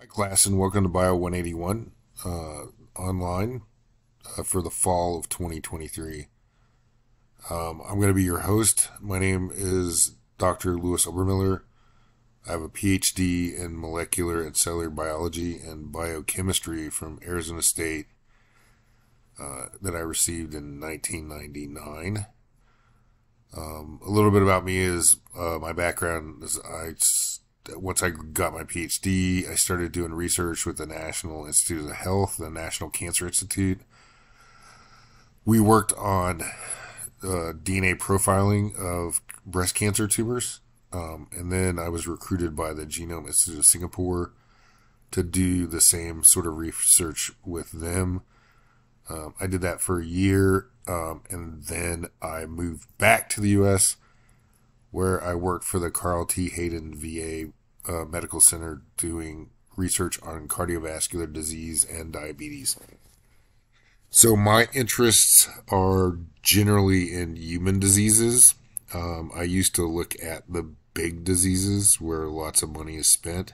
Hi, class, and welcome to Bio 181 uh, online uh, for the fall of 2023. Um, I'm going to be your host. My name is Dr. Lewis Obermiller. I have a PhD in molecular and cellular biology and biochemistry from Arizona State uh, that I received in 1999. Um, a little bit about me is uh, my background is I once I got my PhD, I started doing research with the National Institute of Health, the National Cancer Institute. We worked on uh, DNA profiling of breast cancer tumors. Um, and then I was recruited by the Genome Institute of Singapore to do the same sort of research with them. Um, I did that for a year, um, and then I moved back to the U.S., where I worked for the Carl T. Hayden VA uh, Medical Center doing research on cardiovascular disease and diabetes. So my interests are generally in human diseases. Um, I used to look at the big diseases where lots of money is spent.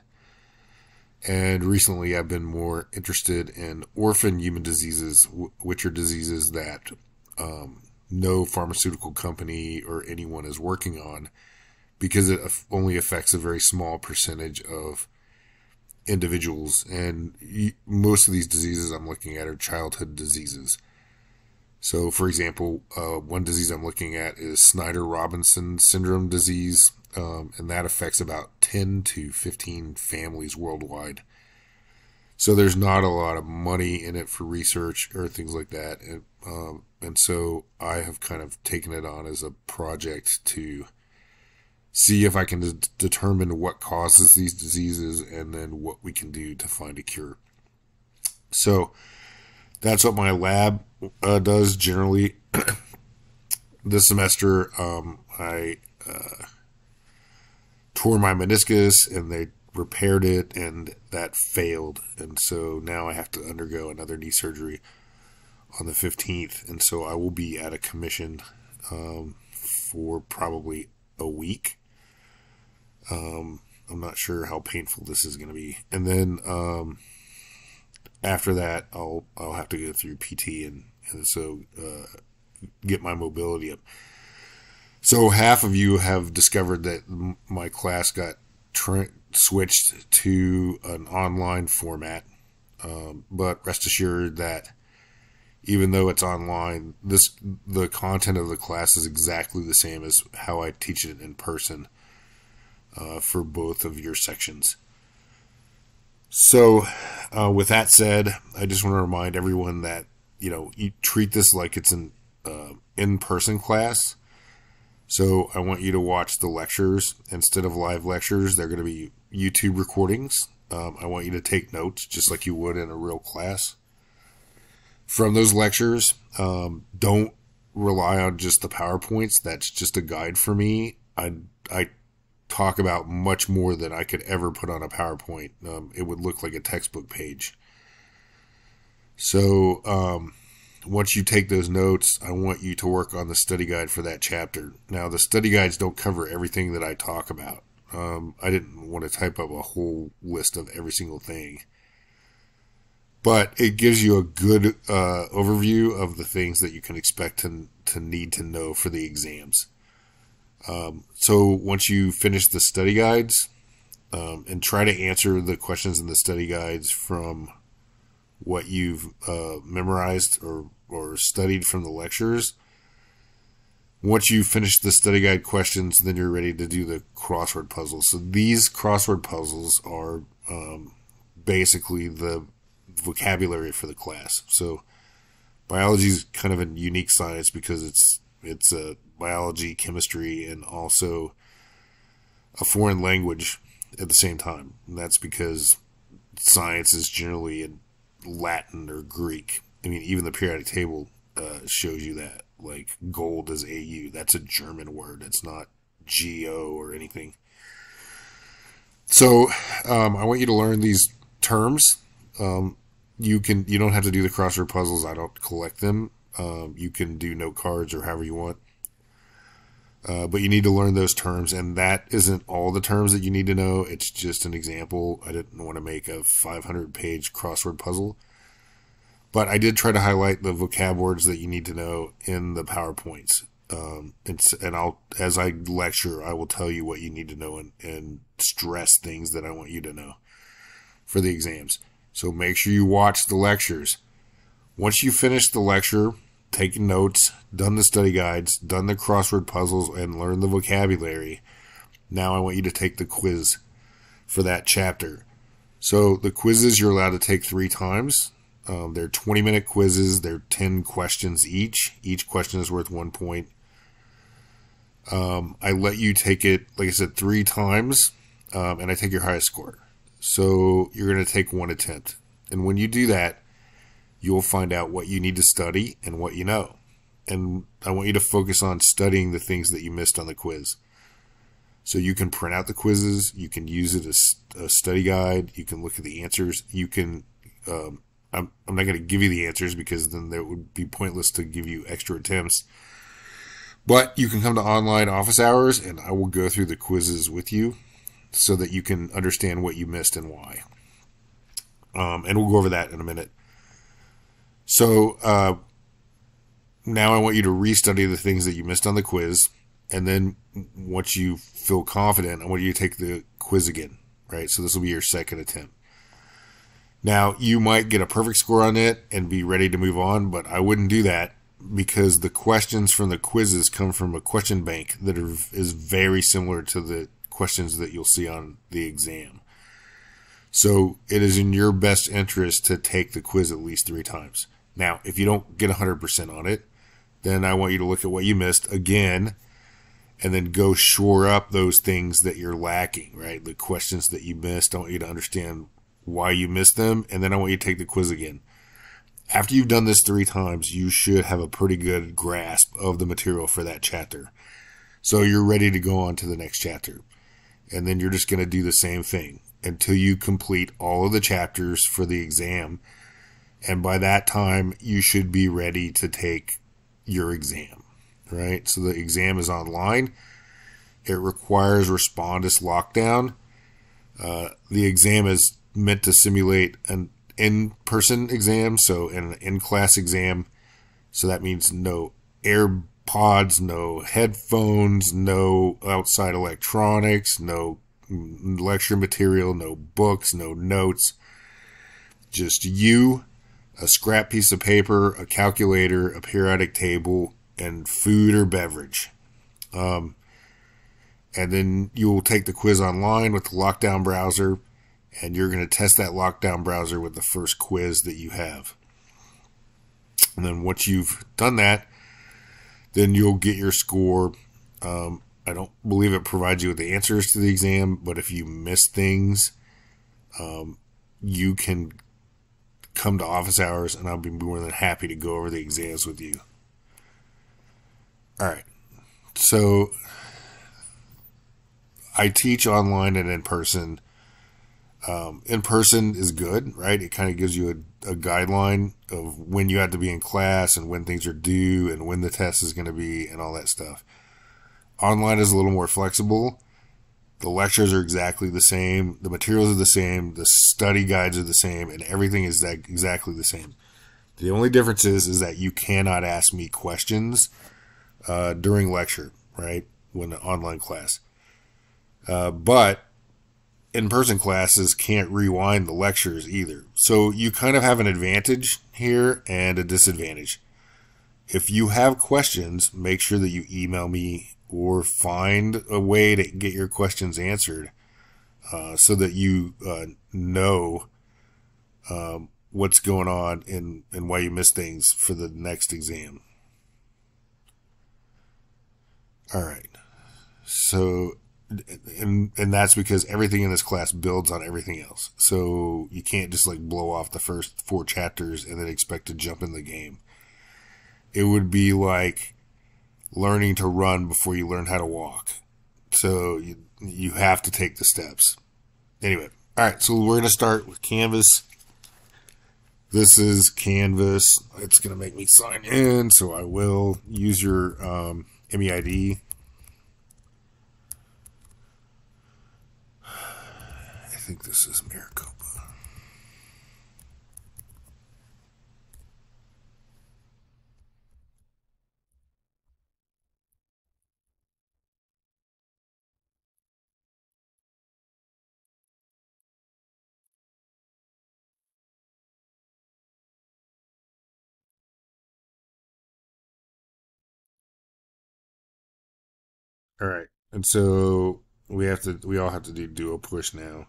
And recently I've been more interested in orphan human diseases, which are diseases that um, no pharmaceutical company or anyone is working on because it only affects a very small percentage of individuals. And most of these diseases I'm looking at are childhood diseases. So, for example, uh, one disease I'm looking at is Snyder Robinson syndrome disease, um, and that affects about 10 to 15 families worldwide. So, there's not a lot of money in it for research or things like that. And, um, and so, I have kind of taken it on as a project to see if I can de- determine what causes these diseases and then what we can do to find a cure. So that's what my lab uh, does generally. this semester, um, I uh, tore my meniscus and they repaired it and that failed. And so now I have to undergo another knee surgery on the 15th. And so I will be at a commission um, for probably a week. Um, I'm not sure how painful this is going to be. And then um, after that, I'll I'll have to go through PT and, and so uh, get my mobility up. So half of you have discovered that my class got switched to an online format, um, but rest assured that even though it's online, this the content of the class is exactly the same as how I teach it in person uh, for both of your sections. So, uh, with that said, I just want to remind everyone that you know you treat this like it's an uh, in-person class. So I want you to watch the lectures instead of live lectures. They're going to be YouTube recordings. Um, I want you to take notes just like you would in a real class. From those lectures, um, don't rely on just the PowerPoints. That's just a guide for me. I I talk about much more than I could ever put on a PowerPoint. Um, it would look like a textbook page. So, um, once you take those notes, I want you to work on the study guide for that chapter. Now, the study guides don't cover everything that I talk about. Um, I didn't want to type up a whole list of every single thing. But it gives you a good uh, overview of the things that you can expect to, to need to know for the exams. Um, so once you finish the study guides um, and try to answer the questions in the study guides from what you've uh, memorized or, or studied from the lectures, once you finish the study guide questions, then you're ready to do the crossword puzzles. So these crossword puzzles are um, basically the vocabulary for the class. So biology is kind of a unique science because it's it's a biology, chemistry, and also a foreign language at the same time. And that's because science is generally in Latin or Greek. I mean, even the periodic table uh, shows you that. Like gold is AU. That's a German word. It's not GO or anything. So um, I want you to learn these terms. Um, you can you don't have to do the crossword puzzles. I don't collect them. Um, you can do note cards or however you want. Uh, but you need to learn those terms, and that isn't all the terms that you need to know. It's just an example. I didn't want to make a 500 page crossword puzzle. But I did try to highlight the vocab words that you need to know in the PowerPoints. Um, and, and I'll, as I lecture, I will tell you what you need to know and, and stress things that I want you to know for the exams. So make sure you watch the lectures. Once you finish the lecture, taken notes, done the study guides, done the crossword puzzles, and learned the vocabulary, now I want you to take the quiz for that chapter. So the quizzes you're allowed to take three times. Um, they're 20 minute quizzes. They're 10 questions each. Each question is worth one point. Um, I let you take it, like I said, three times, um, and I take your highest score. So you're going to take one attempt. And when you do that, you'll find out what you need to study and what you know. And I want you to focus on studying the things that you missed on the quiz. So you can print out the quizzes, you can use it as a study guide, you can look at the answers, you can. Um, I'm, I'm not going to give you the answers because then that would be pointless to give you extra attempts. But you can come to online office hours and I will go through the quizzes with you so that you can understand what you missed and why. Um, and we'll go over that in a minute. So uh, now I want you to restudy the things that you missed on the quiz. And then once you feel confident, I want you to take the quiz again, right? So this will be your second attempt. Now, you might get a perfect score on it and be ready to move on, but I wouldn't do that because the questions from the quizzes come from a question bank that are, is very similar to the questions that you'll see on the exam. So it is in your best interest to take the quiz at least three times. Now, if you don't get 100% on it, then I want you to look at what you missed again and then go shore up those things that you're lacking, right? The questions that you missed. I want you to understand why you missed them. And then I want you to take the quiz again. After you've done this three times, you should have a pretty good grasp of the material for that chapter. So you're ready to go on to the next chapter. And then you're just going to do the same thing until you complete all of the chapters for the exam. And by that time, you should be ready to take your exam, right? So the exam is online. It requires Respondus lockdown. Uh, the exam is meant to simulate an in-person exam, so an in-class exam. So that means no AirPods, no headphones, no outside electronics, no lecture material, no books, no notes. Just you, a scrap piece of paper, a calculator, a periodic table, and food or beverage. Um, and then you will take the quiz online with the lockdown browser and you're going to test that lockdown browser with the first quiz that you have. And then once you've done that, then you'll get your score. Um, I don't believe it provides you with the answers to the exam, but if you miss things, um, you can come to office hours and I'll be more than happy to go over the exams with you. All right. So I teach online and in person um, in person is good, right? It kind of gives you a, guideline of when you have to be in class and when things are due and when the test is going to be and all that stuff. Online is a little more flexible. The lectures are exactly the same. The materials are the same. The study guides are the same, and everything is that exactly the same. The only difference is is that you cannot ask me questions uh, during lecture, right? When an online class. Uh, but in person classes can't rewind the lectures either. So you kind of have an advantage here and a disadvantage. If you have questions, make sure that you email me or find a way to get your questions answered uh, so that you uh, know um, what's going on and, and why you miss things for the next exam. All right. So and and that's because everything in this class builds on everything else. So you can't just like blow off the first four chapters and then expect to jump in the game. It would be like learning to run before you learn how to walk. So you you have to take the steps. Anyway, all right. So we're gonna start with Canvas. This is Canvas. It's gonna make me sign in, so I will use your um, MEID think this is Maricopa. All right. And so we have to we all have to do duo push now.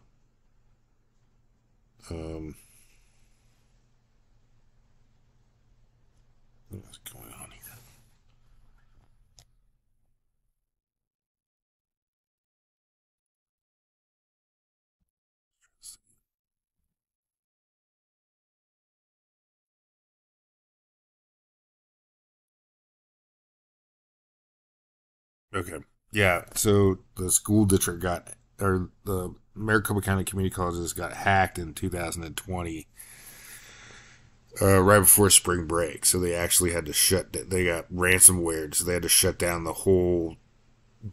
Um what's going on here? Okay. Yeah. So the school district got, or the Maricopa County Community Colleges got hacked in 2020, uh, right before spring break. So they actually had to shut. They got ransomware, so they had to shut down the whole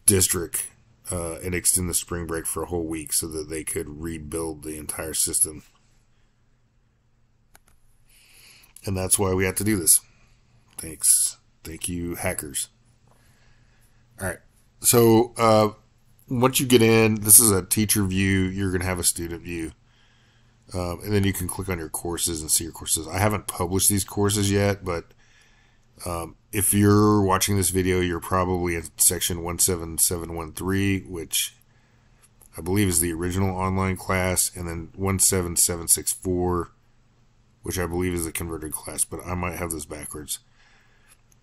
district uh, and extend the spring break for a whole week so that they could rebuild the entire system. And that's why we had to do this. Thanks. Thank you, hackers. All right. So uh, once you get in, this is a teacher view. You're going to have a student view. Um, and then you can click on your courses and see your courses. I haven't published these courses yet, but um, if you're watching this video, you're probably in section 17713, which I believe is the original online class, and then 17764, which I believe is the converted class, but I might have this backwards.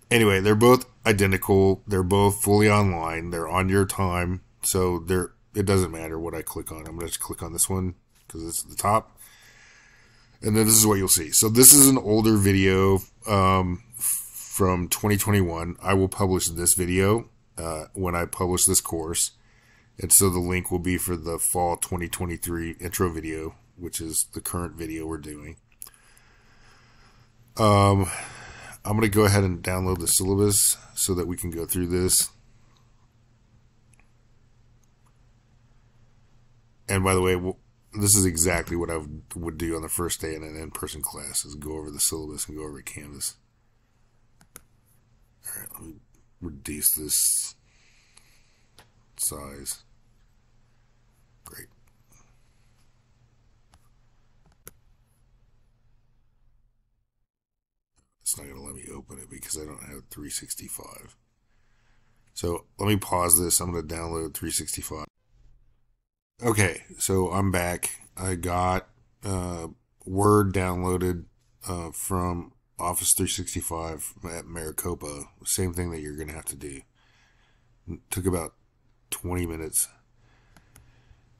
Anyway, they're both identical. They're both fully online. They're on your time. So they're it doesn't matter what I click on. I'm going to just click on this one because it's at the top. And then this is what you'll see. So this is an older video um, from 2021. I will publish this video uh, when I publish this course. And so the link will be for the fall 2023 intro video, which is the current video we're doing. Um, I'm going to go ahead and download the syllabus so that we can go through this. And by the way, this is exactly what I would do on the first day in an in-person class is go over the syllabus and go over Canvas. All right, let me reduce this size. Great. It's not going to let me open it because I don't have 365. So let me pause this. I'm going to download 365. Okay, so I'm back. I got uh, Word downloaded uh, from Office 365 at Maricopa. Same thing that you're going to have to do. It took about 20 minutes.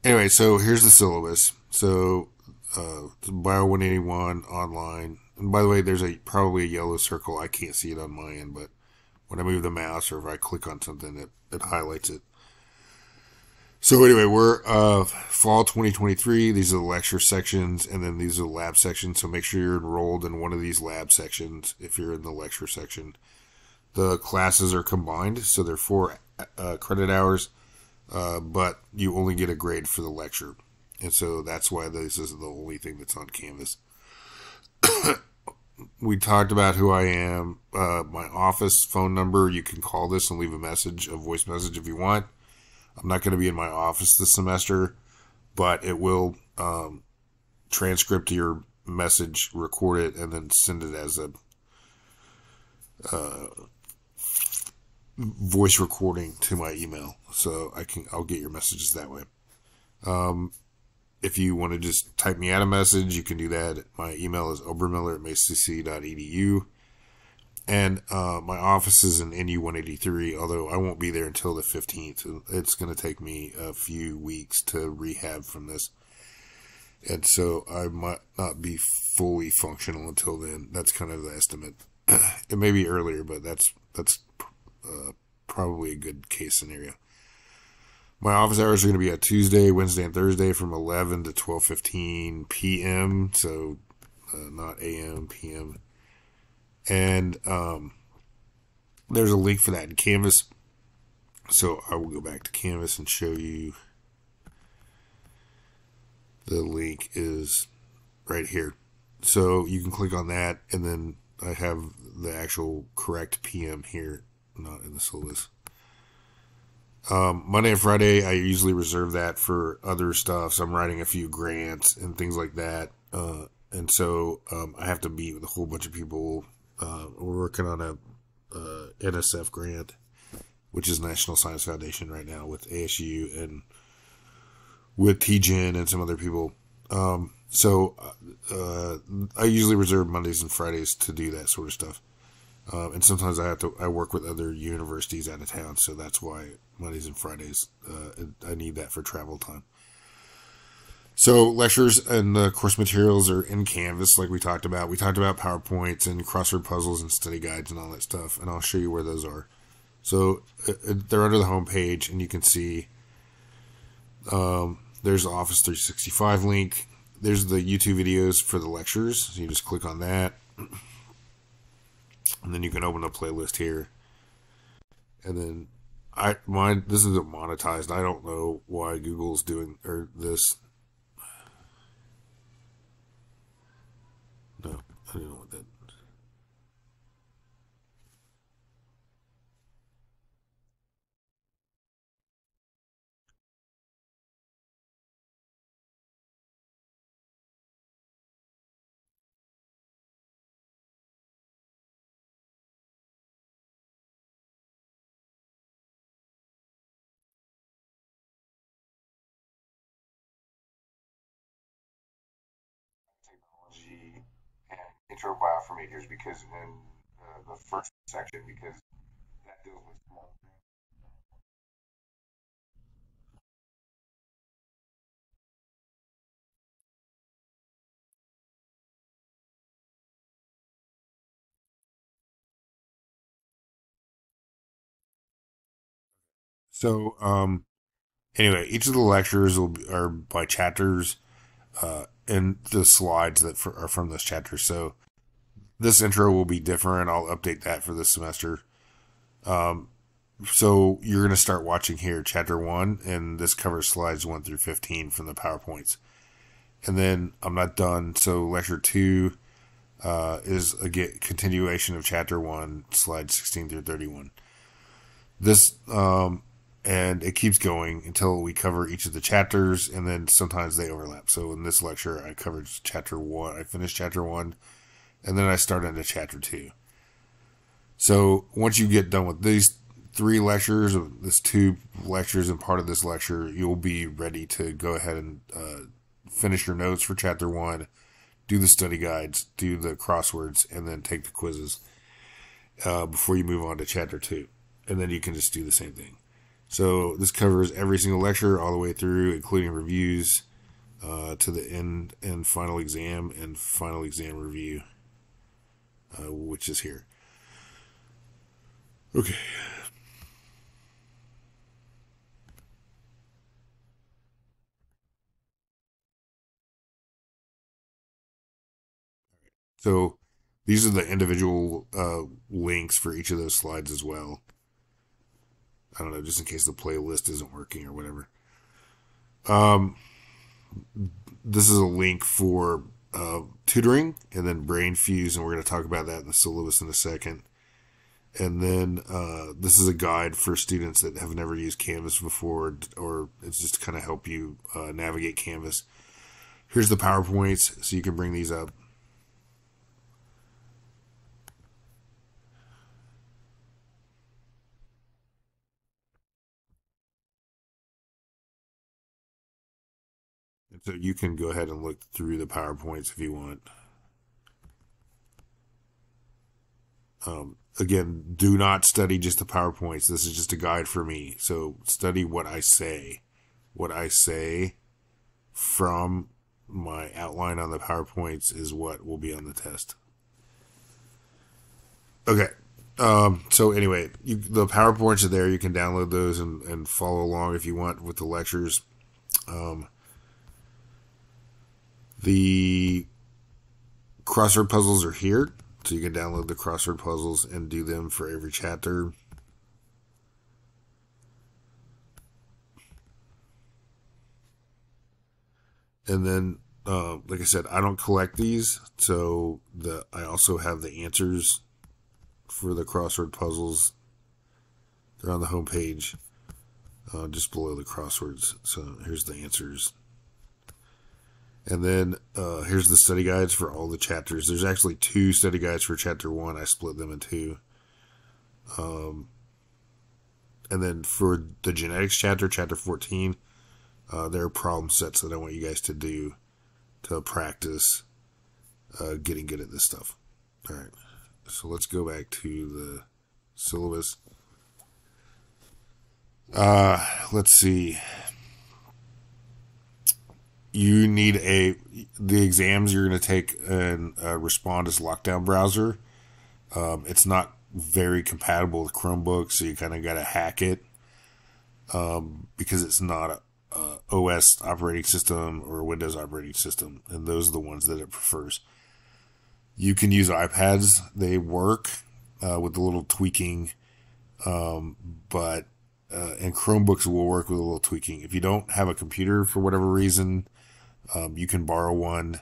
Anyway, so here's the syllabus. So uh, Bio 181 online and by the way, there's a probably a yellow circle. I can't see it on my end, but when I move the mouse or if I click on something, it, it highlights it. So anyway, we're uh, fall 2023. These are the lecture sections, and then these are the lab sections. So make sure you're enrolled in one of these lab sections if you're in the lecture section. The classes are combined, so they're four uh, credit hours, uh, but you only get a grade for the lecture, and so that's why this is the only thing that's on Canvas. we talked about who I am, uh, my office phone number. You can call this and leave a message, a voice message if you want. I'm not going to be in my office this semester, but it will um, transcript your message, record it, and then send it as a uh, voice recording to my email. So I can I'll get your messages that way. Um, if you want to just type me out a message, you can do that. My email is obermiller at macc.edu. And uh, my office is in NU 183, although I won't be there until the 15th. It's going to take me a few weeks to rehab from this. And so I might not be fully functional until then. That's kind of the estimate. it may be earlier, but that's that's uh, probably a good case scenario. My office hours are going to be at Tuesday, Wednesday, and Thursday from 11 to 12:15 p.m. So uh, not a.m. p.m. And um, there's a link for that in Canvas. So I will go back to Canvas and show you the link is right here. So you can click on that, and then I have the actual correct PM here, not in the syllabus. Um, Monday and Friday, I usually reserve that for other stuff. So I'm writing a few grants and things like that. Uh, and so um, I have to meet with a whole bunch of people. Uh, we're working on a uh, NSF grant, which is National Science Foundation right now with ASU and with TGen and some other people. Um, so uh, I usually reserve Mondays and Fridays to do that sort of stuff. Um, and sometimes I have to I work with other universities out of town, so that's why Mondays and Fridays uh, I need that for travel time. So lectures and the course materials are in Canvas, like we talked about. We talked about PowerPoints and crossword puzzles and study guides and all that stuff, and I'll show you where those are. So uh, uh they're under the home page, and you can see um, there's the Office 365 link. There's the YouTube videos for the lectures. So you just click on that. And then you can open the playlist here. And then I mine this isn't monetized. I don't know why Google's doing or this. No, I don't know what that intro bioinformators because in uh, the first section because that deals with small. So, um, anyway, each of the lectures will be, are by chapters uh, and the slides that for, are from those chapters. So this intro will be different. I'll update that for this semester. Um, so you're going to start watching here, chapter one, and this covers slides one through 15 from the PowerPoints. And then I'm not done. So lecture two uh, is a get, continuation of chapter one, slides 16 through 31. This um, and it keeps going until we cover each of the chapters and then sometimes they overlap. So in this lecture i covered chapter one i finished chapter one and then i start into chapter two. So once you get done with these three lectures this two lectures and part of this lecture you'll be ready to go ahead and uh, finish your notes for chapter one do the study guides do the crosswords and then take the quizzes uh, before you move on to chapter two. And then you can just do the same thing so this covers every single lecture all the way through, including reviews uh, to the end and final exam and final exam review, uh, which is here. Okay. So these are the individual uh, links for each of those slides as well. I don't know, just in case the playlist isn't working or whatever. Um, this is a link for uh, tutoring and then Brainfuse, and we're going to talk about that in the syllabus in a second. And then uh, this is a guide for students that have never used Canvas before, or it's just to kind of help you uh, navigate Canvas. Here's the PowerPoints, so you can bring these up. So you can go ahead and look through the PowerPoints if you want. Um, again, do not study just the PowerPoints. This is just a guide for me. So study what I say. What I say from my outline on the PowerPoints is what will be on the test. Okay. Um, so anyway, you, the PowerPoints are there. You can download those and, and follow along if you want with the lectures. Um, the crossword puzzles are here, so you can download the crossword puzzles and do them for every chapter. and then uh, like I said, I don't collect these, so the I also have the answers for the crossword puzzles. They're on the home page, uh, just below the crosswords. So here's the answers. And then uh, here's the study guides for all the chapters. There's actually two study guides for chapter one. I split them in two. Um, and then for the genetics chapter, chapter 14, uh, there are problem sets that I want you guys to do to practice uh, getting good at this stuff. All right. So let's go back to the syllabus. Uh, let's see. You need a the exams you're going to take and uh, Respondus lockdown browser. Um, it's not very compatible with Chromebook, so you kind of got to hack it um, because it's not a, a, OS operating system or a Windows operating system, and those are the ones that it prefers. You can use iPads; they work uh, with a little tweaking, um, but uh, and Chromebooks will work with a little tweaking. If you don't have a computer for whatever reason, um, you can borrow one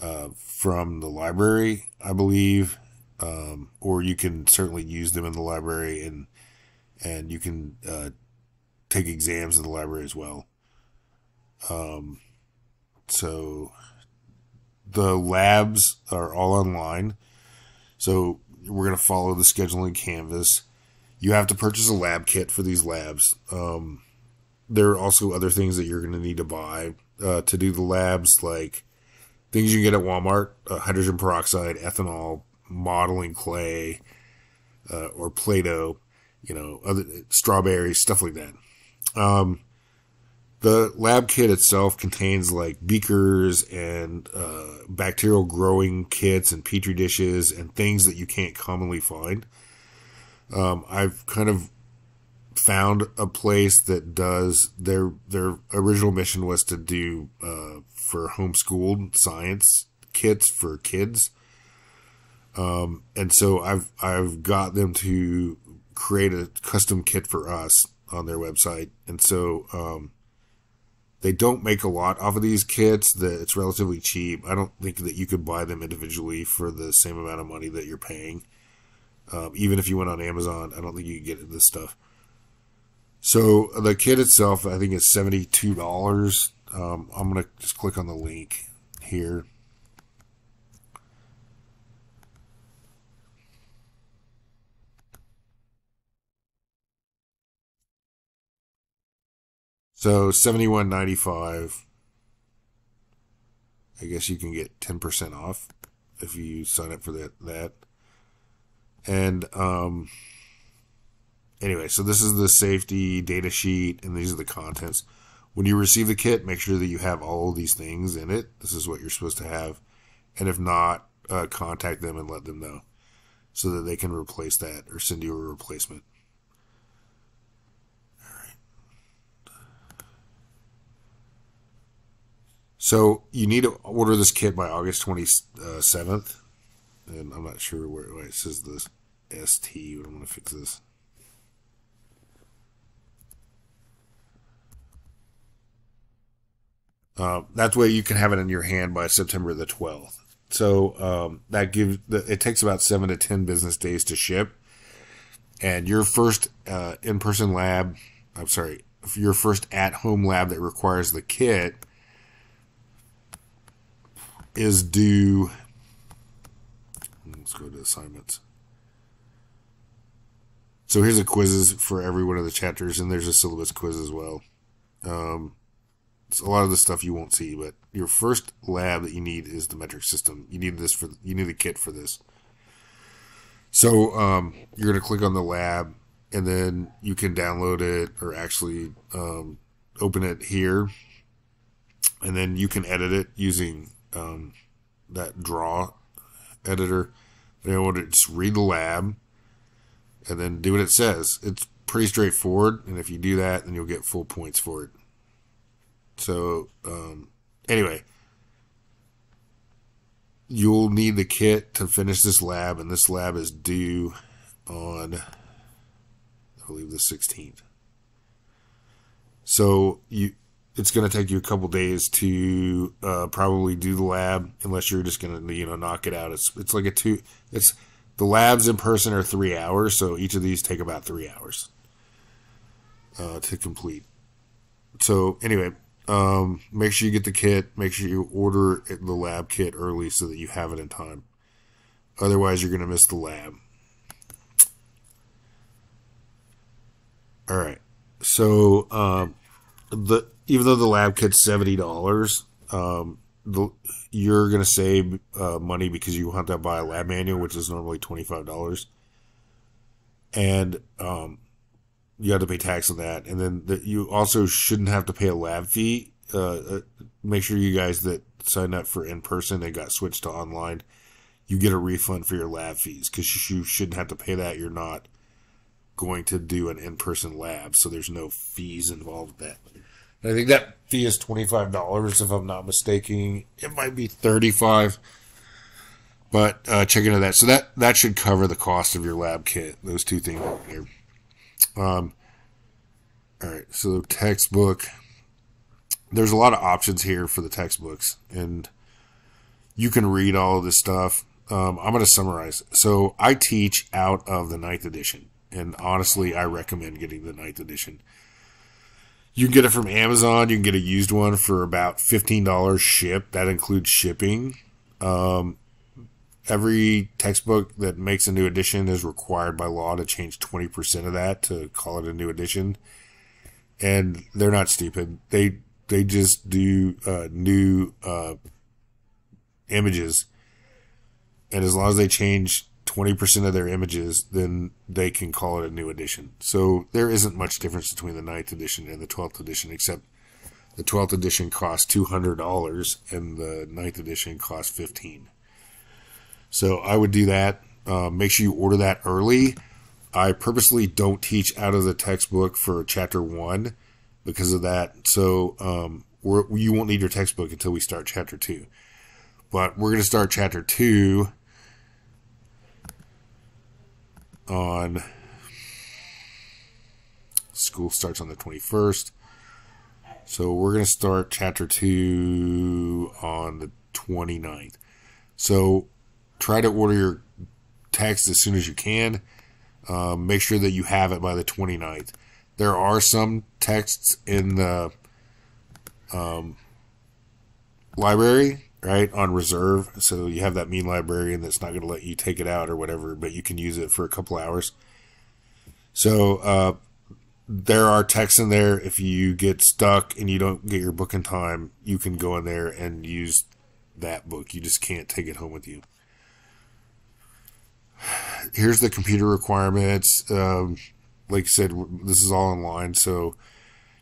uh, from the library, I believe, um, or you can certainly use them in the library and and you can uh, take exams in the library as well. Um, so the labs are all online. So we're going to follow the scheduling canvas. You have to purchase a lab kit for these labs. Um, there are also other things that you're going to need to buy uh, to do the labs, like things you can get at Walmart: uh, hydrogen peroxide, ethanol, modeling clay, uh, or Play-Doh. You know, other strawberries, stuff like that. Um, the lab kit itself contains like beakers and uh, bacterial growing kits and petri dishes and things that you can't commonly find. Um, I've kind of found a place that does their their original mission was to do uh, for homeschooled science kits for kids. Um, and so I've I've got them to create a custom kit for us on their website, and so um, they don't make a lot off of these kits. That it's relatively cheap. I don't think that you could buy them individually for the same amount of money that you're paying. Um, even if you went on Amazon, I don't think you could get this stuff. So the kit itself, I think, is seventy two dollars. Um, I'm gonna just click on the link here. So seventy one ninety five. I guess you can get ten percent off if you sign up for that that. And um anyway, so this is the safety data sheet and these are the contents. When you receive the kit, make sure that you have all these things in it. This is what you're supposed to have. And if not, uh, contact them and let them know so that they can replace that or send you a replacement. All right. So you need to order this kit by August 27th. And I'm not sure where, where it says this ST, but I'm going to fix this. Uh, that way you can have it in your hand by September the 12th. So um, that gives it takes about seven to ten business days to ship. And your first uh, in-person lab, I'm sorry, your first at-home lab that requires the kit is due. Let's go to assignments. So here's the quizzes for every one of the chapters, and there's a syllabus quiz as well. Um, a lot of the stuff you won't see, but your first lab that you need is the metric system. You need this for you need a kit for this. So um, you're going to click on the lab, and then you can download it or actually um, open it here, and then you can edit it using um, that draw editor. They want to just read the lab and then do what it says. It's pretty straightforward, and if you do that, then you'll get full points for it. So, um, anyway, you'll need the kit to finish this lab, and this lab is due on, I believe, the 16th. So you it's going to take you a couple days to uh, probably do the lab, unless you're just going to you know knock it out. It's it's like a two. It's the labs in person are three hours, so each of these take about three hours uh, to complete. So anyway, um, make sure you get the kit. Make sure you order the lab kit early so that you have it in time. Otherwise, you're going to miss the lab. All right. So um, the even though the lab kit's seventy dollars, um, you're going to save uh, money because you want to buy a lab manual, which is normally twenty five dollars, and um, you have to pay tax on that, and then the, you also shouldn't have to pay a lab fee. Uh, uh, make sure you guys that signed up for in person and got switched to online, you get a refund for your lab fees because you shouldn't have to pay that. You're not going to do an in person lab, so there's no fees involved with that. I think that fee is twenty five dollars, if I'm not mistaken. It might be thirty five, but uh, check into that. So that that should cover the cost of your lab kit. Those two things here. Um, all right, so textbook. There's a lot of options here for the textbooks, and you can read all of this stuff. Um, I'm going to summarize. So I teach out of the ninth edition, and honestly, I recommend getting the ninth edition. You can get it from Amazon. You can get a used one for about $15 shipped. That includes shipping. Um, every textbook that makes a new edition is required by law to change 20% of that to call it a new edition. And they're not stupid. They, they just do, uh, new, uh, images. And as long as they change 20% of their images, then they can call it a new edition. So there isn't much difference between the 9th edition and the 12th edition, except the 12th edition costs $200 and the 9th edition costs 15 So I would do that. Uh, make sure you order that early. I purposely don't teach out of the textbook for chapter one because of that. So um, you won't need your textbook until we start chapter two. But we're going to start chapter two on school starts on the 21st. So we're going to start chapter 2 on the 29th. So try to order your text as soon as you can. Um, make sure that you have it by the 29th. There are some texts in the um, library right, on reserve. So you have that mean librarian that's not going to let you take it out or whatever, but you can use it for a couple hours. So uh, there are texts in there. If you get stuck and you don't get your book in time, you can go in there and use that book. You just can't take it home with you. Here's the computer requirements. Um, like I said, this is all online, so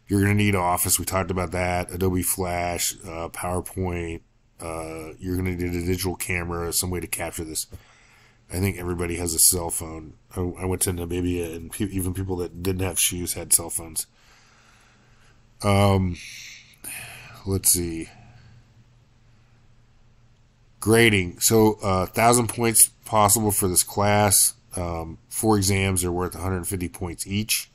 you're going to need Office. We talked about that. Adobe Flash, uh, PowerPoint, uh, you're going to need a digital camera, some way to capture this. I think everybody has a cell phone. I, I went to Namibia, and pe- even people that didn't have shoes had cell phones. Um, let's see. Grading. So, a uh, thousand points possible for this class. Um, four exams are worth 150 points each.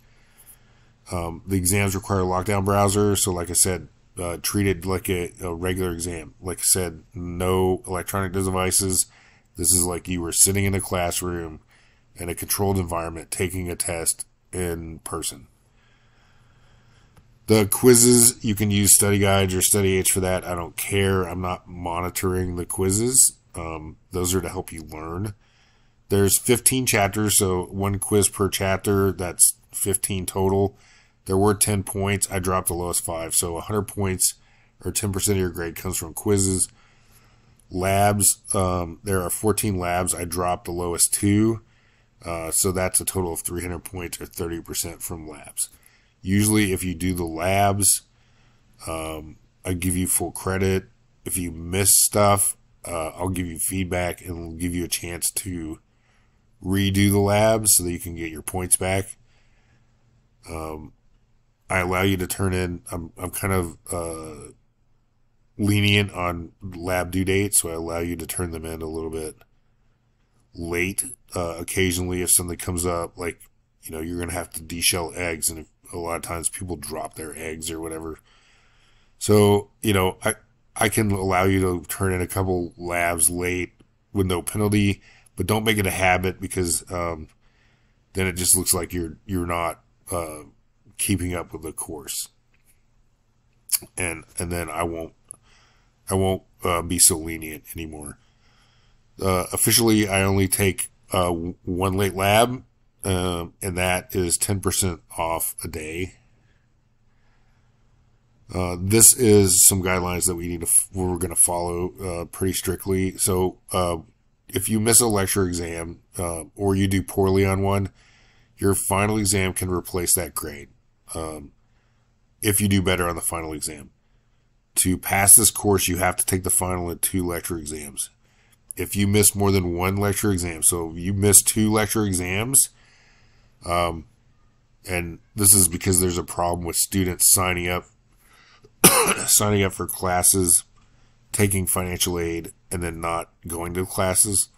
Um, the exams require a lockdown browser. So, like I said, uh, treated like a, a, regular exam. Like I said, no electronic devices. This is like you were sitting in a classroom in a controlled environment taking a test in person. The quizzes, you can use study guides or study aids for that. I don't care. I'm not monitoring the quizzes. Um, those are to help you learn. There's 15 chapters, so one quiz per chapter. That's 15 total. There were 10 points. I dropped the lowest five. So 100 points or 10% of your grade comes from quizzes. Labs, um, there are 14 labs. I dropped the lowest two. Uh, so that's a total of 300 points or 30% from labs. Usually, if you do the labs, um, I give you full credit. If you miss stuff, uh, I'll give you feedback and give you a chance to redo the labs so that you can get your points back. Um, I allow you to turn in. I'm I'm kind of uh, lenient on lab due dates, so I allow you to turn them in a little bit late. Uh, occasionally, if something comes up, like you know, you're gonna have to deshell eggs, and if, a lot of times people drop their eggs or whatever. So, you know, I, I can allow you to turn in a couple labs late with no penalty, but don't make it a habit because, um, then it just looks like you're, you're not, uh, keeping up with the course. And, and then I won't, I won't, uh, be so lenient anymore. Uh, officially, I only take, uh, one late lab, um, and that is 10% off a day uh, this is some guidelines that we need to we're going to follow uh, pretty strictly. So uh, if you miss a lecture exam uh, or you do poorly on one, your final exam can replace that grade. Um, if you do better on the final exam, to pass this course, you have to take the final and two lecture exams. If you miss more than one lecture exam, so you miss two lecture exams, um, and this is because there's a problem with students signing up signing up for classes, taking financial aid, and then not going to classes.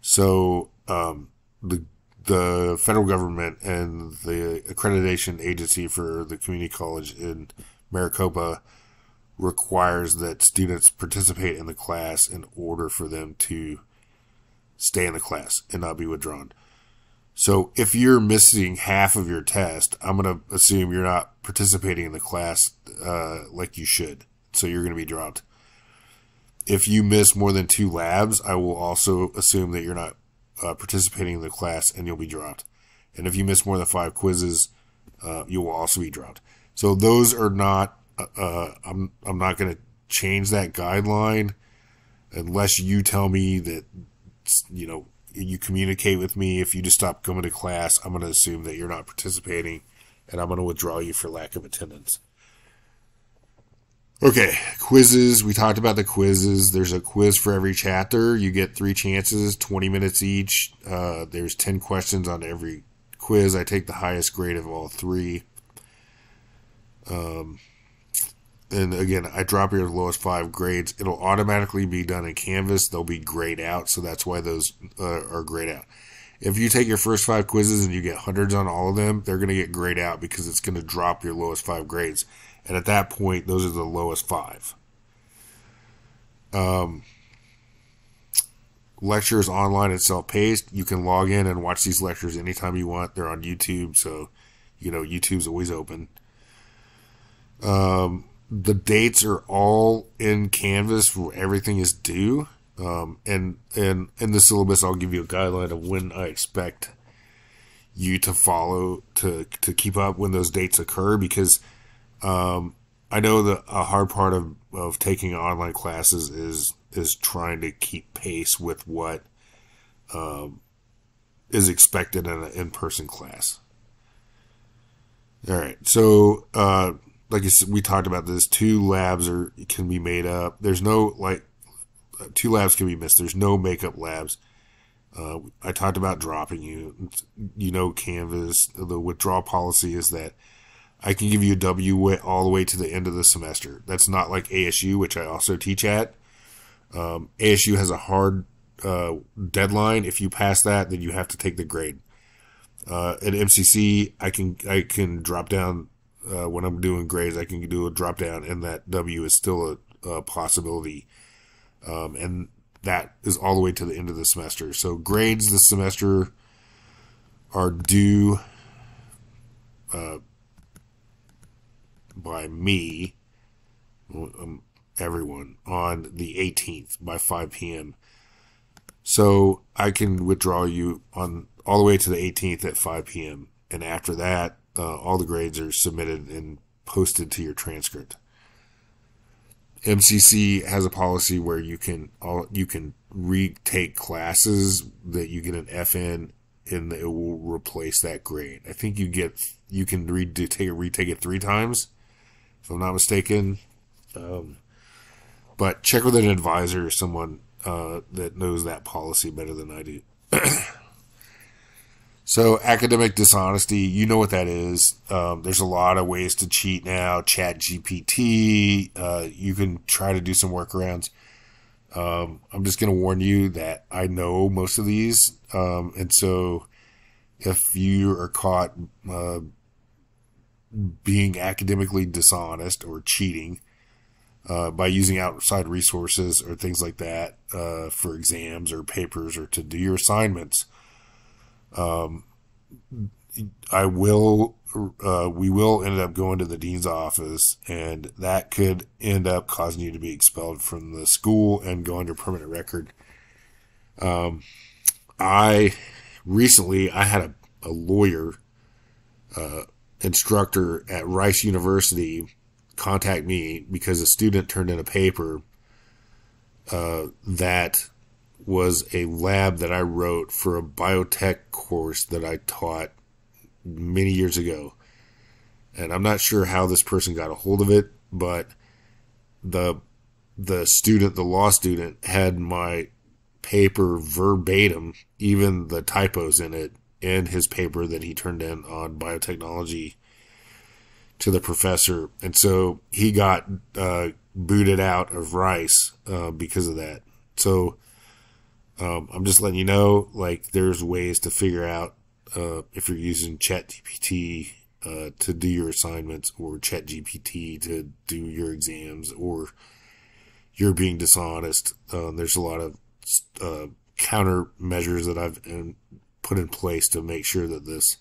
So um, the the federal government and the accreditation agency for the community college in Maricopa requires that students participate in the class in order for them to stay in the class and not be withdrawn. So if you're missing half of your test, I'm going to assume you're not participating in the class uh, like you should. So you're going to be dropped. If you miss more than two labs, I will also assume that you're not uh, participating in the class and you'll be dropped. And if you miss more than five quizzes, uh, you will also be dropped. So those are not. Uh, uh, I'm I'm not going to change that guideline unless you tell me that you know you communicate with me. If you just stop coming to class, I'm going to assume that you're not participating and I'm going to withdraw you for lack of attendance. Okay, quizzes. We talked about the quizzes. There's a quiz for every chapter. You get three chances, 20 minutes each. Uh, there's 10 questions on every quiz. I take the highest grade of all three. Um, and again, I drop your lowest five grades. It'll automatically be done in Canvas. They'll be grayed out, so that's why those uh, are grayed out. If you take your first five quizzes and you get hundreds on all of them, they're going to get grayed out because it's going to drop your lowest five grades. And at that point, those are the lowest five. Um, lectures online and self-paced. You can log in and watch these lectures anytime you want. They're on YouTube, so you know YouTube's always open. Um, the dates are all in Canvas where everything is due. Um, and and in the syllabus, I'll give you a guideline of when I expect you to follow to to keep up when those dates occur because um, I know that a hard part of, of taking online classes is is trying to keep pace with what um, is expected in an in person class. All right, so uh, like we talked about this, two labs are can be made up. There's no like two labs can be missed. There's no makeup labs. Uh, I talked about dropping you. You know, Canvas. The withdrawal policy is that I can give you a W all the way to the end of the semester. That's not like ASU, which I also teach at. Um, ASU has a hard uh, deadline. If you pass that, then you have to take the grade. Uh, at MCC, I can I can drop down uh, when I'm doing grades, I can do a drop down, and that W is still a, a possibility. Um, and that is all the way to the end of the semester. So grades this semester are due uh, by me, um, everyone, on the 18th by 5 p.m. So I can withdraw you on all the way to the 18th at 5 p.m. And after that, uh, all the grades are submitted and posted to your transcript. MCC has a policy where you can all, you can retake classes that you get an F in, and it will replace that grade. I think you get you can retake it retake it three times, if I'm not mistaken. Um, but check with an advisor or someone uh, that knows that policy better than I do. So academic dishonesty, you know what that is. Um, there's a lot of ways to cheat now. Chat GPT, uh, you can try to do some workarounds. Um, I'm just going to warn you that I know most of these. Um, and so if you are caught uh, being academically dishonest or cheating, uh, by using outside resources or things like that uh, for exams or papers or to do your assignments. Um, I will, uh, we will end up going to the dean's office, and that could end up causing you to be expelled from the school and go under permanent record. Um, I recently I had a, a lawyer uh, instructor at Rice University contact me because a student turned in a paper uh, that was a lab that I wrote for a biotech course that I taught many years ago. And I'm not sure how this person got a hold of it, but the the student, the law student, had my paper verbatim, even the typos in it, in his paper that he turned in on biotechnology to the professor. And so he got uh, booted out of Rice uh, because of that. So um, I'm just letting you know, like, there's ways to figure out uh, if you're using ChatGPT uh, to do your assignments or ChatGPT to do your exams or you're being dishonest. Um, there's a lot of uh, countermeasures that I've um, put in place to make sure that this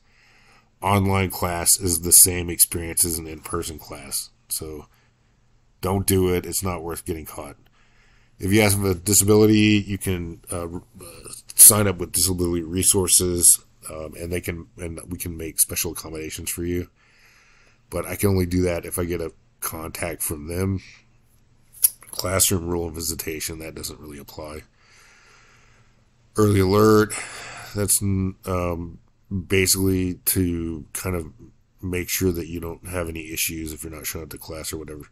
online class is the same experience as an in-person class. So don't do it. It's not worth getting caught. If you have a disability, you can uh, uh, sign up with disability resources, um, and they can and we can make special accommodations for you. But I can only do that if I get a contact from them. Classroom rule and visitation that doesn't really apply. Early alert. That's um, basically to kind of make sure that you don't have any issues if you're not showing up to class or whatever.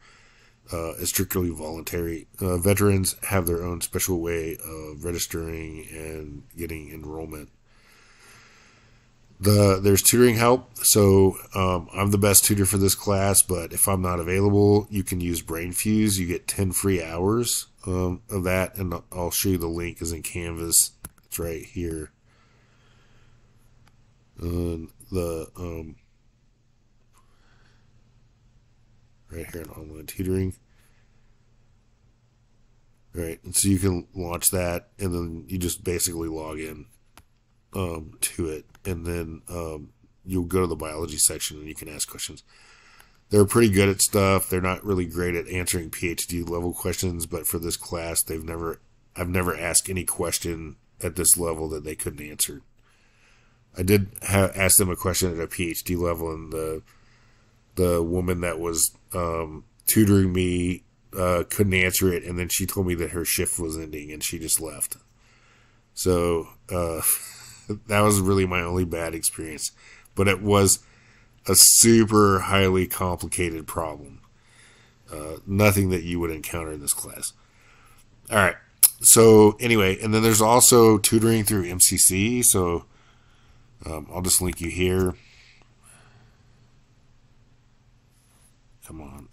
Uh, it's strictly voluntary. Uh, veterans have their own special way of registering and getting enrollment. The there's tutoring help, so um, I'm the best tutor for this class. But if I'm not available, you can use BrainFuse. You get 10 free hours um, of that, and I'll show you the link. is in Canvas. It's right here on the um, right here in online tutoring. All right, and so you can launch that, and then you just basically log in um, to it, and then um, you'll go to the biology section and you can ask questions. They're pretty good at stuff. They're not really great at answering PhD level questions, but for this class, they've never, I've never asked any question at this level that they couldn't answer. I did ask them a question at a PhD level, and the the woman that was um, tutoring me uh, couldn't answer it, and then she told me that her shift was ending, and she just left. So uh, that was really my only bad experience, but it was a super highly complicated problem. Uh, nothing that you would encounter in this class. All right. So anyway, and then there's also tutoring through MCC. So um, I'll just link you here. Come on.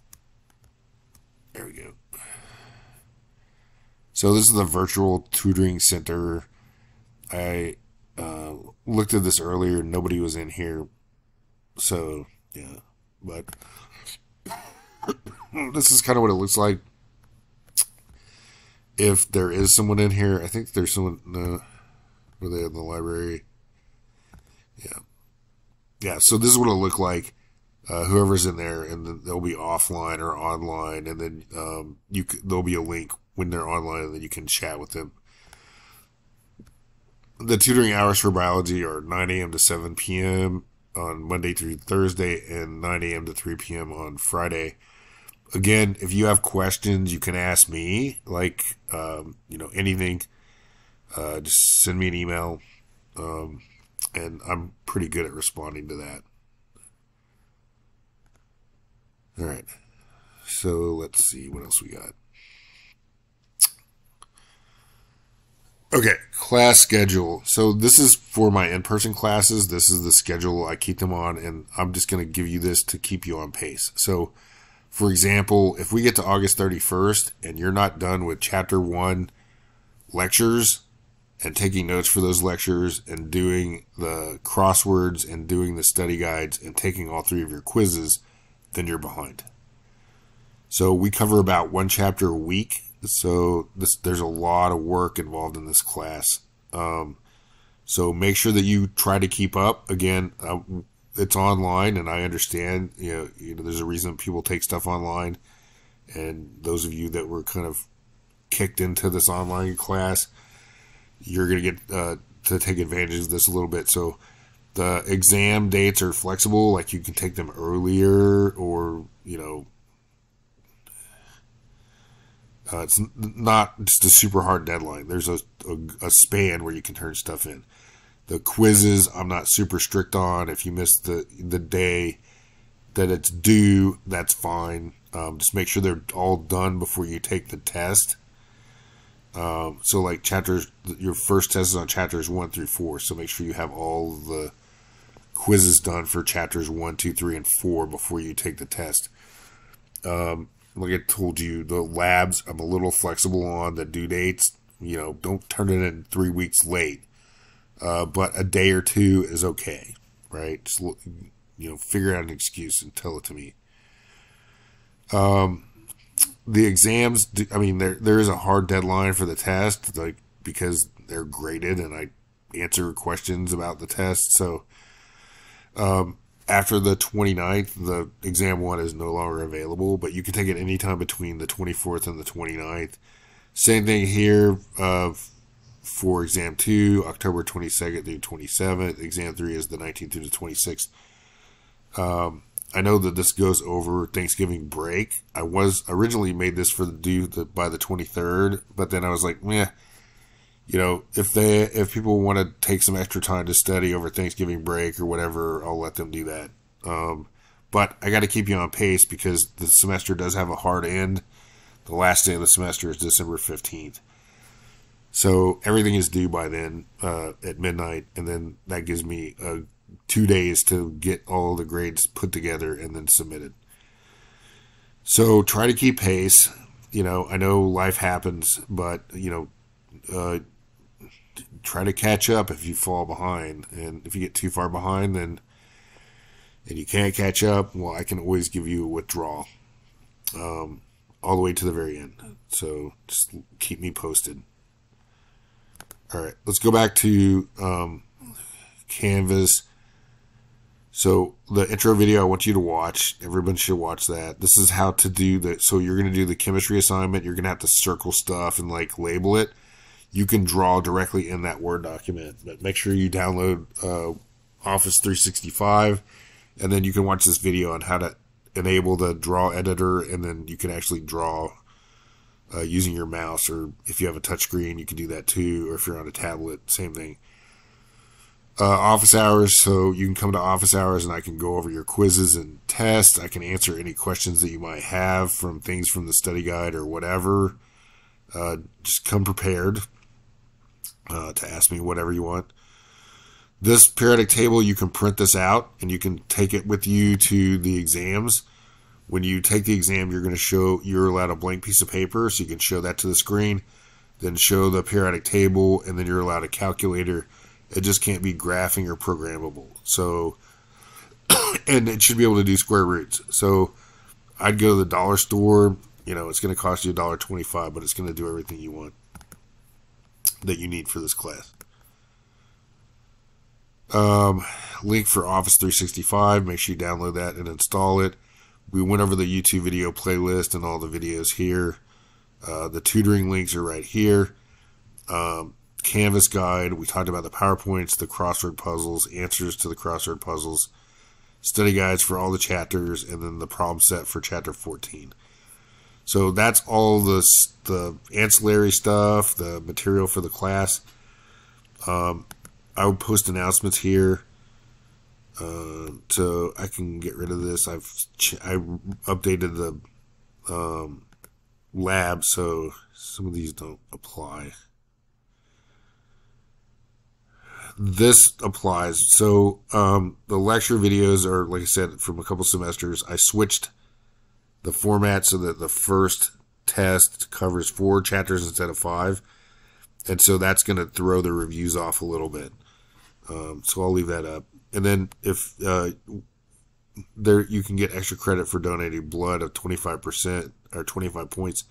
There we go. So this is the virtual tutoring center. I uh, looked at this earlier. Nobody was in here. So, yeah. But this is kind of what it looks like. If there is someone in here, I think there's someone. Uh, were they in the library? Yeah. Yeah. So this is what it'll look like. Uh, whoever's in there, and then they'll be offline or online, and then um, you c- there'll be a link when they're online, and then you can chat with them. The tutoring hours for biology are 9 a.m. to 7 p.m. on Monday through Thursday, and 9 a.m. to 3 p.m. on Friday. Again, if you have questions, you can ask me, like um, you know anything. Uh, just send me an email. Um, and I'm pretty good at responding to that. All right. So let's see what else we got. Okay, class schedule. So this is for my in-person classes. This is the schedule I keep them on, and I'm just going to give you this to keep you on pace. So, for example, if we get to August 31st and you're not done with chapter one lectures, and taking notes for those lectures and doing the crosswords and doing the study guides and taking all three of your quizzes, then you're behind. So we cover about one chapter a week. So this, there's a lot of work involved in this class. Um, so make sure that you try to keep up. Again, uh, it's online, and I understand. You know, you know, there's a reason people take stuff online, and those of you that were kind of kicked into this online class, you're going to get uh, to take advantage of this a little bit. So the exam dates are flexible; like you can take them earlier, or you know, uh, it's not just a super hard deadline. There's a, a, a span where you can turn stuff in. The quizzes, I'm not super strict on. If you miss the the day that it's due, that's fine. Um, just make sure they're all done before you take the test. Um, so, like chapters, your first test is on chapters one through four. So make sure you have all the quizzes done for chapters one, two, three, and four before you take the test. Um, like I told you, the labs I'm a little flexible on the due dates. You know, don't turn it in three weeks late uh, but a day or two is okay, right? Just you know, figure out an excuse and tell it to me. Um, the exams, I mean, there there is a hard deadline for the test, like because they're graded and I answer questions about the test. So, um, after the 29th, the exam one is no longer available, but you can take it anytime between the 24th and the 29th. Same thing here. Uh, for exam two, October 22nd through 27th. Exam three is the 19th through the 26th. Um, I know that this goes over Thanksgiving break. I was originally made this for the due the, by the 23rd, but then I was like, meh, you know, if they if people want to take some extra time to study over Thanksgiving break or whatever, I'll let them do that. Um, but I got to keep you on pace because the semester does have a hard end. The last day of the semester is December 15th. So everything is due by then uh, at midnight, and then that gives me uh, two days to get all the grades put together and then submitted. So try to keep pace. You know, I know life happens, but you know, uh, try to catch up if you fall behind, and if you get too far behind, then and you can't catch up, well, I can always give you a withdrawal, um, all the way to the very end. So just keep me posted. All right, let's go back to um, Canvas. So the intro video I want you to watch, everyone should watch that. This is how to do the, so you're going to do the chemistry assignment. You're going to have to circle stuff and like label it. You can draw directly in that Word document, but make sure you download uh, Office 365 and then you can watch this video on how to enable the draw editor and then you can actually draw uh, using your mouse, or if you have a touchscreen, you can do that too, or if you're on a tablet, same thing. Uh, office hours, so you can come to office hours and I can go over your quizzes and tests. I can answer any questions that you might have from things from the study guide or whatever. Uh, just come prepared uh, to ask me whatever you want. This periodic table, you can print this out and you can take it with you to the exams when you take the exam, you're going to show you're allowed a blank piece of paper, so you can show that to the screen, then show the periodic table, and then you're allowed a calculator. It just can't be graphing or programmable. So, and it should be able to do square roots. So, I'd go to the dollar store. You know, it's going to cost you a dollar twenty-five, but it's going to do everything you want that you need for this class. Um, link for Office 365. Make sure you download that and install it. We went over the YouTube video playlist and all the videos here. Uh, the tutoring links are right here. Um, Canvas guide. We talked about the PowerPoints, the crossword puzzles, answers to the crossword puzzles, study guides for all the chapters, and then the problem set for chapter 14. So that's all the the ancillary stuff, the material for the class. Um, I will post announcements here. Uh, so I can get rid of this. I've I updated the um, lab, so some of these don't apply. This applies. So um, the lecture videos are, like I said, from a couple semesters. I switched the format so that the first test covers four chapters instead of five, and so that's going to throw the reviews off a little bit. Um, so I'll leave that up and then if uh, there you can get extra credit for donating blood of 25% or 25 points.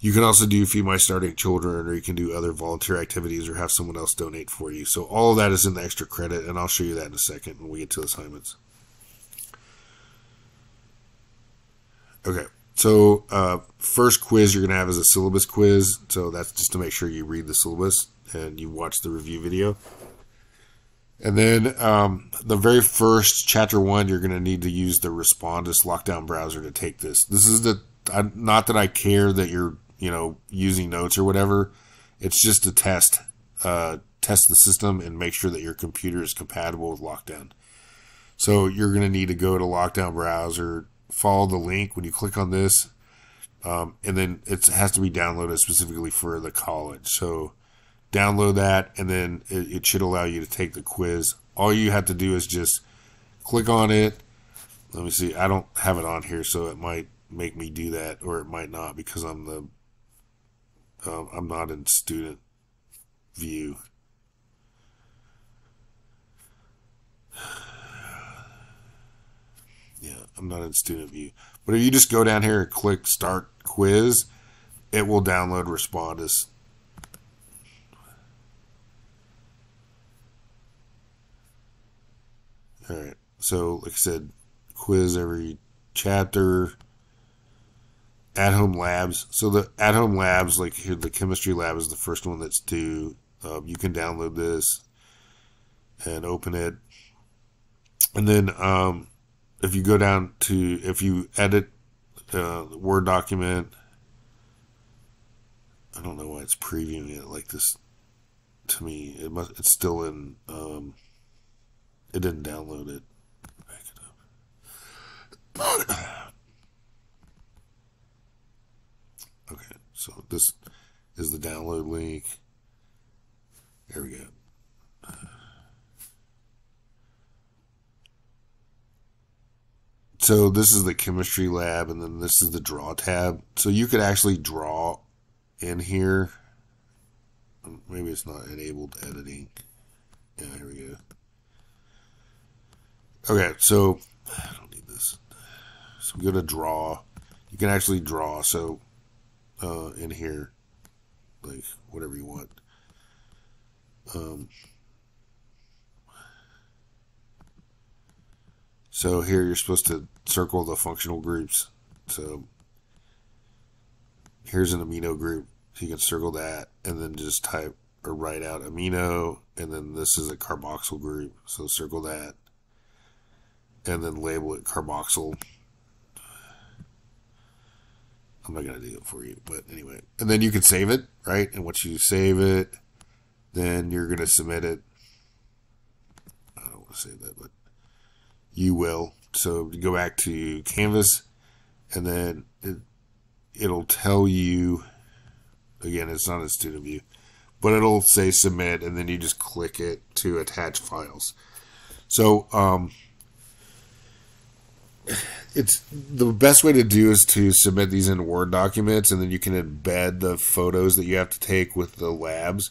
You can also do Feed My Starving Children, or you can do other volunteer activities, or have someone else donate for you. So all of that is in the extra credit, and I'll show you that in a second when we get to assignments. Okay, so uh, first quiz you're going to have is a syllabus quiz. So that's just to make sure you read the syllabus and you watch the review video. And then um, the very first chapter one, you're going to need to use the Respondus lockdown browser to take this. This is the not that I care that you're you know using notes or whatever. It's just to test uh, test the system and make sure that your computer is compatible with lockdown. So you're going to need to go to lockdown browser, follow the link when you click on this, um, and then it has to be downloaded specifically for the college. So download that, and then it, it should allow you to take the quiz. All you have to do is just click on it. Let me see. I don't have it on here, so it might make me do that, or it might not because I'm the um, I'm not in student view. Yeah, I'm not in student view. But if you just go down here and click start quiz, it will download Respondus All right. So, like I said, quiz every chapter. At home labs. So the at home labs, like here, the chemistry lab is the first one that's due. Um, you can download this and open it, and then um, if you go down to if you edit uh, the Word document, I don't know why it's previewing it like this. To me, it must. It's still in. Um, it didn't download it. Back it up. okay, so this is the download link. There we go. So this is the chemistry lab, and then this is the draw tab. So you could actually draw in here. Maybe it's not enabled editing. Yeah, here we go. Okay, so I don't need this. So I'm gonna draw. You can actually draw. So uh, in here, like whatever you want. Um, so here you're supposed to circle the functional groups. So here's an amino group. So you can circle that and then just type or write out amino, and then this is a carboxyl group. So circle that and then label it carboxyl. I'm not going to do it for you, but anyway. And then you can save it, right? And once you save it, then you're going to submit it. I don't want to save that, but you will. So go back to Canvas, and then it, it'll tell you, again, it's not a student view, but it'll say submit, and then you just click it to attach files. So, um, it's the best way to do is to submit these in Word documents, and then you can embed the photos that you have to take with the labs.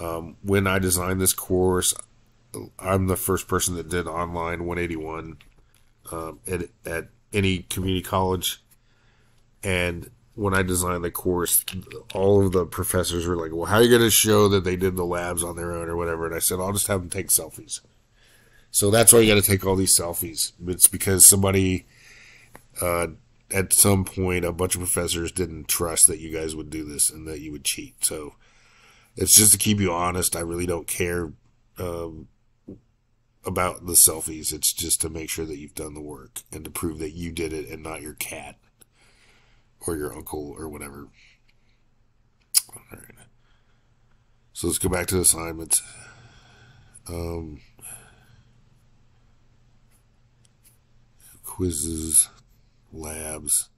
Um, when I designed this course, I'm the first person that did online 181 um, at, at any community college, and when I designed the course, all of the professors were like, "Well, how are you going to show that they did the labs on their own or whatever?" And I said, "I'll just have them take selfies." So that's why you got to take all these selfies. It's because somebody uh, at some point, a bunch of professors didn't trust that you guys would do this and that you would cheat. So it's just to keep you honest. I really don't care um, about the selfies. It's just to make sure that you've done the work and to prove that you did it and not your cat or your uncle or whatever. All right. So let's go back to the assignments. Um, quizzes, labs,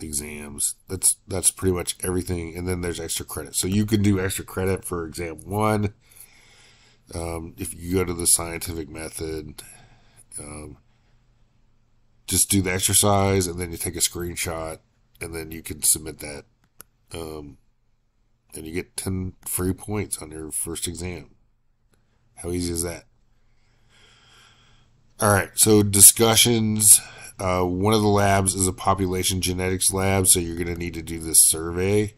exams. That's that's pretty much everything. And then there's extra credit. So you can do extra credit for exam one. Um, if you go to the scientific method, um, just do the exercise and then you take a screenshot and then you can submit that. Um, and you get 10 free points on your first exam. How easy is that? All right, so discussions. Uh, one of the labs is a population genetics lab, so you're going to need to do this survey.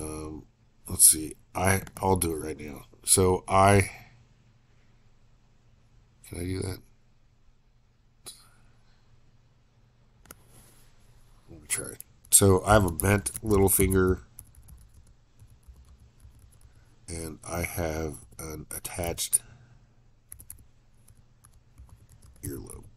Um, let's see. I I'll do it right now. So I can I do that? Let me try. So I have a bent little finger, and I have an attached earlobe.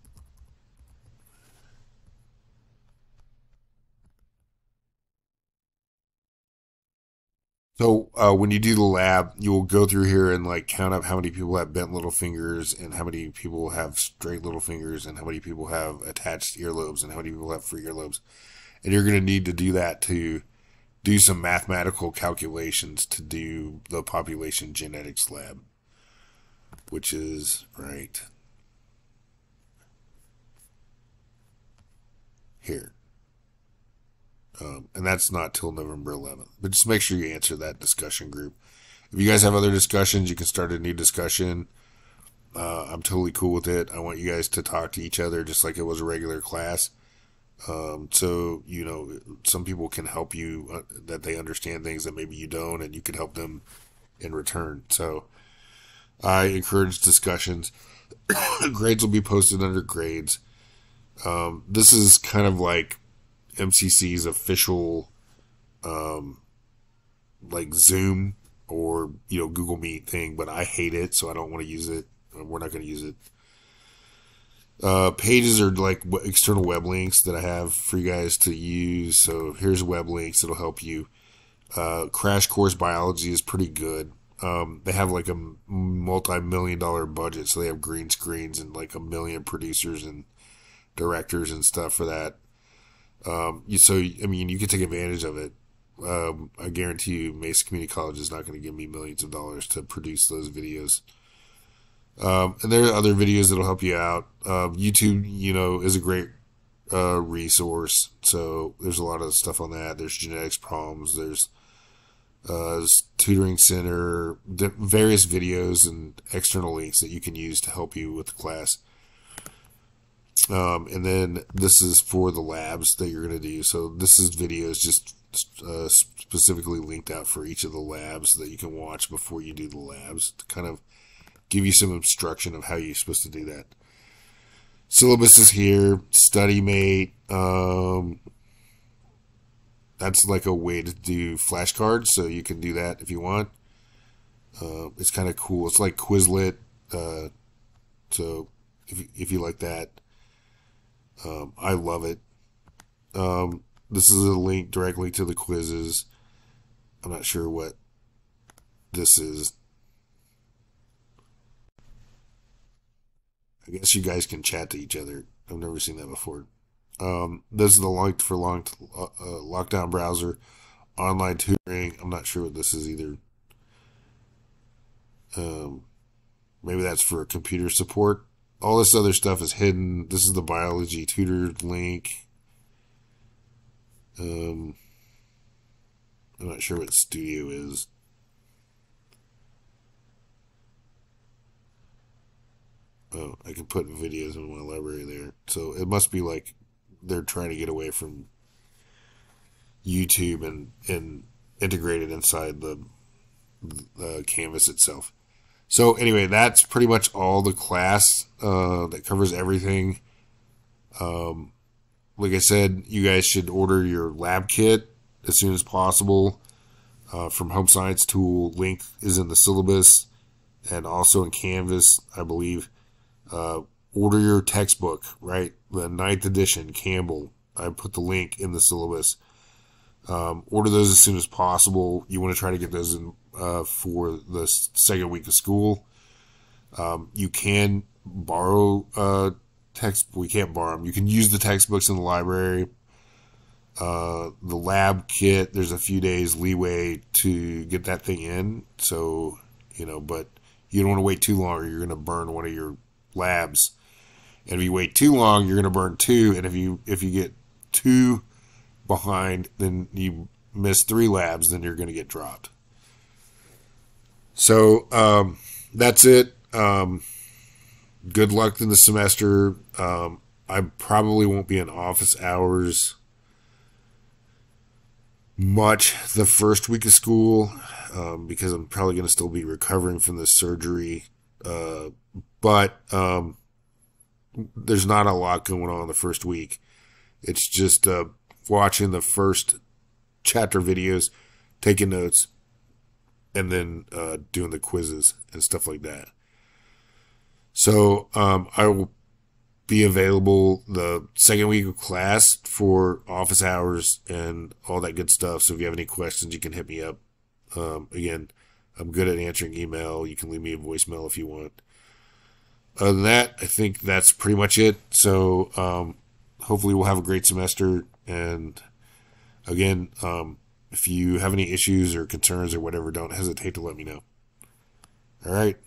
So uh, when you do the lab, you will go through here and like count up how many people have bent little fingers and how many people have straight little fingers and how many people have attached earlobes and how many people have free earlobes. And you're going to need to do that to do some mathematical calculations to do the population genetics lab, which is right here. Um, and that's not till November 11th. But just make sure you answer that discussion group. If you guys have other discussions, you can start a new discussion. Uh, I'm totally cool with it. I want you guys to talk to each other just like it was a regular class. Um, so, you know, some people can help you uh, that they understand things that maybe you don't, and you can help them in return. So, I encourage discussions. grades will be posted under grades. Um, this is kind of like MCC's official, um, like Zoom or you know Google Meet thing, but I hate it, so I don't want to use it. We're not going to use it. Uh, pages are like external web links that I have for you guys to use. So here's web links that'll help you. Uh, Crash Course Biology is pretty good. Um, they have like a multi-million dollar budget, so they have green screens and like a million producers and directors and stuff for that. Um, you, so I mean, you can take advantage of it. Um, I guarantee you, Mesa Community College is not going to give me millions of dollars to produce those videos. Um, and there are other videos that'll help you out. Um, YouTube, you know, is a great uh, resource. So there's a lot of stuff on that. There's genetics problems. There's uh, tutoring center, various videos and external links that you can use to help you with the class. Um, and then this is for the labs that you're going to do. So this is videos just uh, specifically linked out for each of the labs that you can watch before you do the labs to kind of give you some instruction of how you're supposed to do that. Syllabus is here. Study mate. Um, that's like a way to do flashcards, so you can do that if you want. Uh, it's kind of cool. It's like Quizlet. Uh, so if if you like that, um, I love it. Um, this is a link directly to the quizzes. I'm not sure what this is. I guess you guys can chat to each other. I've never seen that before. Um, this is the link for long uh, uh, lockdown browser, online tutoring. I'm not sure what this is either. Um, maybe that's for computer support all this other stuff is hidden. This is the biology tutor link. Um, I'm not sure what studio is. Oh, I can put videos in my library there. So it must be like they're trying to get away from YouTube and and integrate it inside the, the Canvas itself. So anyway, that's pretty much all the class uh, that covers everything. Um, like I said, you guys should order your lab kit as soon as possible uh, from Home Science Tool. Link is in the syllabus and also in Canvas, I believe. Uh, order your textbook, right? The ninth edition, Campbell. I put the link in the syllabus. Um, order those as soon as possible. You want to try to get those in uh, for the second week of school. Um, you can borrow uh, text. We can't borrow them. You can use the textbooks in the library. Uh, the lab kit. There's a few days leeway to get that thing in. So you know, but you don't want to wait too long, or you're going to burn one of your labs. And if you wait too long, you're going to burn two. And if you if you get two behind, then you miss three labs, then you're going to get dropped. So um, that's it. Um, good luck in the semester. Um, I probably won't be in office hours much the first week of school um, because I'm probably going to still be recovering from the surgery. Uh, but um, there's not a lot going on the first week. It's just uh, watching the first chapter videos, taking notes, and then uh, doing the quizzes and stuff like that. So um, I will be available the second week of class for office hours and all that good stuff. So if you have any questions, you can hit me up. Um, again, I'm good at answering email. You can leave me a voicemail if you want. Other than that, I think that's pretty much it. So um, hopefully we'll have a great semester. And again, um, if you have any issues or concerns or whatever, don't hesitate to let me know. All right.